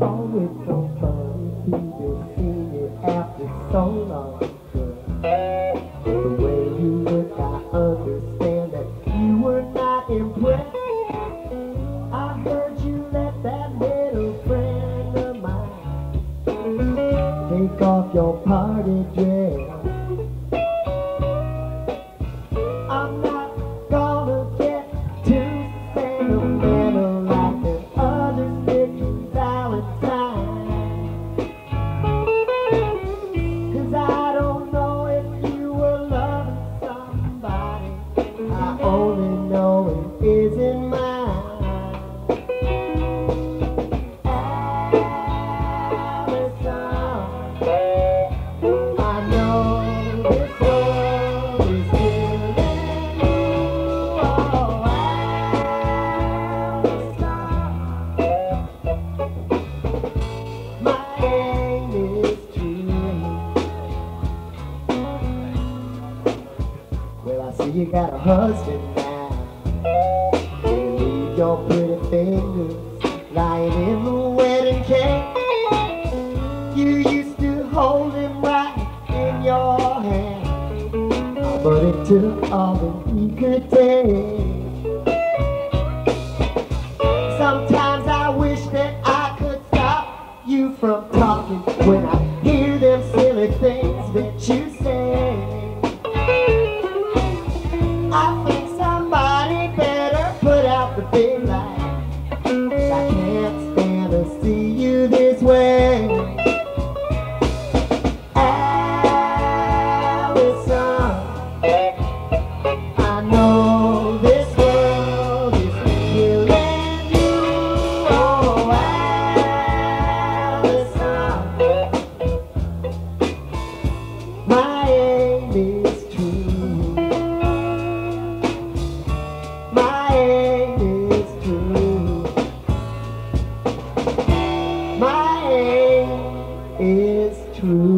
it's so funny to be seeing you after so long. The way you look, I understand that you were not impressed. I heard you let that little friend of mine take off your party dress. See you got a husband now. And leave your pretty fingers lying in the wedding cake. You used to hold him right in your hand. But it took all that he could take. Sometimes I wish that I could stop you from talking when I hear them silly things that you say. Big true.